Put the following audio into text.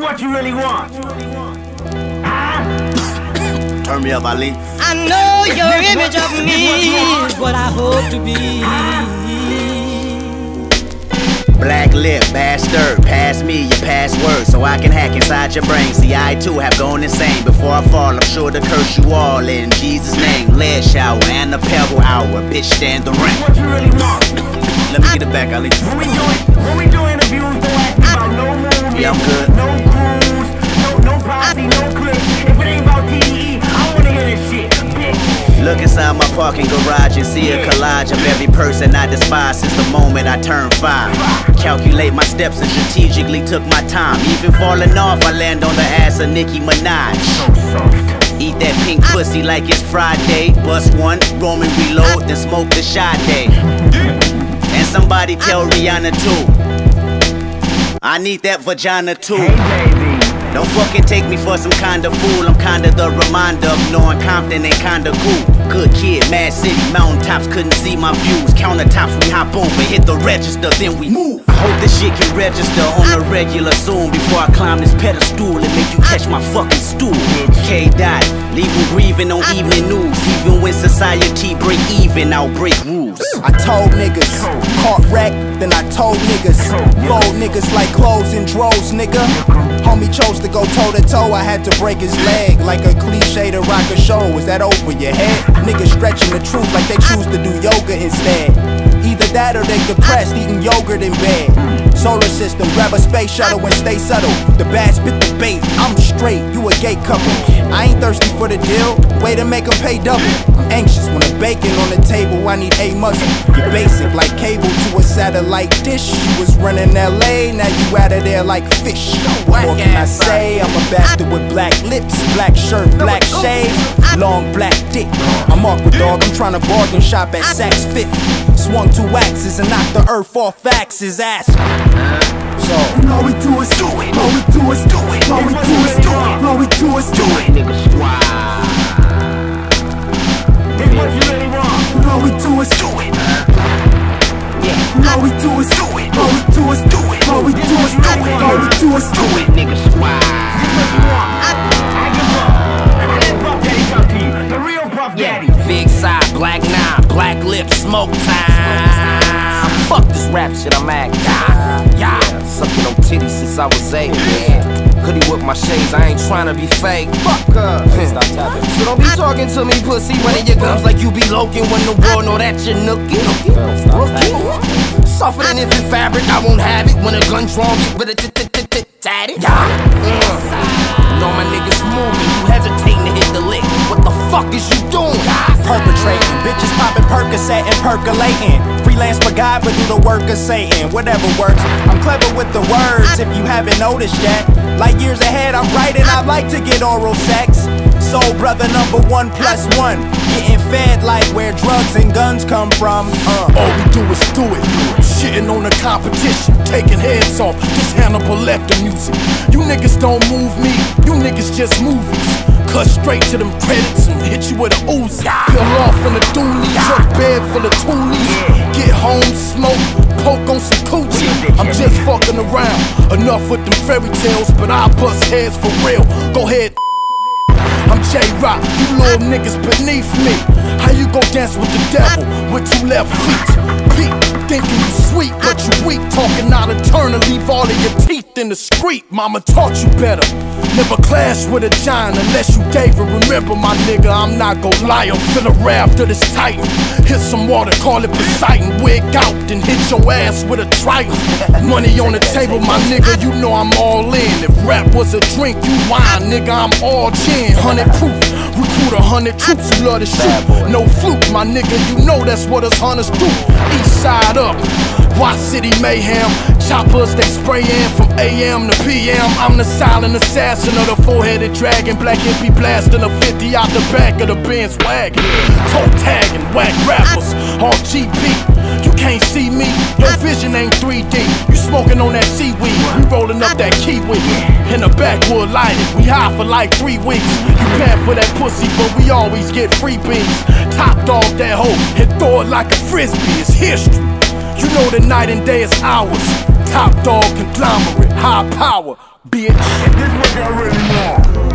what you really want. Turn me up, Ali. I know your image of me is what I hope to be. Black lip, bastard, pass me your password so I can hack inside your brain. See, I too have gone insane. Before I fall, I'm sure to curse you all in Jesus' name. Lead shower and the pebble hour, bitch, stand the ring. What you really want. Let me get it back, Ali. When we doing, when we do interviews, don't ask me about no movie, I'm good. no cruise, no no posse, no. If it ain't about TDE, I wanna hear this shit, bitch. Look inside my parking garage and see a collage of every person I despise since the moment I turned five. Calculate my steps and strategically took my time. Even falling off, I land on the ass of Nicki Minaj. So soft. Eat that pink pussy like it's Friday. Bust one, Roman reload, then smoke the Sade. And somebody tell Rihanna too. I need that vagina too. Hey baby. Don't fucking take me for some kind of fool. I'm kinda the reminder of knowing Compton ain't kinda cool. Good kid, Mad City, mountaintops couldn't see my views. Countertops, we hop over, hit the register, then we move. I hope this shit can register on the regular soon before I climb this pedestal and catch my fucking stool. K dot, leave 'em grieving on evening news. Even when society break even, I'll break rules. I told niggas, caught wreck, then I told niggas, fold niggas like clothes in droves, nigga. Homie chose to go toe to toe, I had to break his leg like a cliche to rock a show. Is that over your head? Niggas stretching the truth like they choose to do yoga instead. That they depressed, eating yogurt in bed. Solar system, grab a space shuttle and stay subtle. The bad spit the bait, I'm straight, you a gay couple. I ain't thirsty for the deal, way to make them pay double. I'm anxious when the bacon on the table, I need a muscle. You're basic like cable to a satellite dish. You was running LA, now you out of there like fish. What can I say? I'm a bastard with black lips, black shirt, black shade, long black dick. I'm awkward dog, I'm trying to bargain shop at Saks Fifth. Swung two axes and knocked the earth off axes. Ask me. So, All we do is do it. All we do is do it. All we do is do it. All we do is do it. Nigga squad. Rap shit, I'm at. Yeah, yeah. Sucking on titties since I was eight. Yeah. Hoodie with my shades, I ain't tryna be fake. Fuck her. Stop tapping. So don't be talking to me, pussy, running your gums like you be loking when the world know that you're nookie. Rookie. Softer than infant fabric, I won't have it when a gun drawn, get rid of t t t t tatty. Yeah. Percolating. Freelance for God, but do the work of Satan. Whatever works. I'm clever with the words, if you haven't noticed yet. Like years ahead, I'm writing, I'd like to get oral sex. Soul brother number one plus one. Getting fed like where drugs and guns come from. Uh. All we do is do it. Shitting on the competition, taking heads off. This Hannibal Lecter music. You niggas don't move me, you niggas just movies. Cut straight to them credits and hit you with a Uzi. Peel off in the dually, your bed full of toolies. Get home, smoke, poke on some coochie. I'm just fucking around. Enough with them fairy tales, but I bust heads for real. Go ahead. I'm Jay Rock, you little niggas beneath me. How you gon' dance with the devil with two left feet? Sweet, but you weak. Talking out of turn to leave all of your teeth in the street. Mama taught you better. Never clash with a giant unless you David. Remember, my nigga, I'm not gon' lie. I'm finna rap to this titan. Hit some water, call it Poseidon. Wig out, then hit your ass with a trident. Money on the table, my nigga, you know I'm all in. If rap was a drink, you wine, nigga, I'm all gin. Hundred proof, recruit a hundred troops who love to shoot. No fluke, my nigga, you know that's what us hunters do. East side up. Watts City Mayhem, choppers they sprayin' from AM to PM. I'm the silent assassin of the four-headed dragon, Black Hippy blasting a 50 out the back of the Benz wagon. Toe tagging, whack rappers on GP. You can't see me, your vision ain't 3D. You smoking on that seaweed, we rolling up that kiwi. In the backwood lighting, we high for like three weeks. You paying for that pussy, but we always get freebies. Top Dawg that hoe and throw it like a frisbee. It's history. You know the night and day is ours. Top Dawg conglomerate, high power. bitch. This what y'all really want.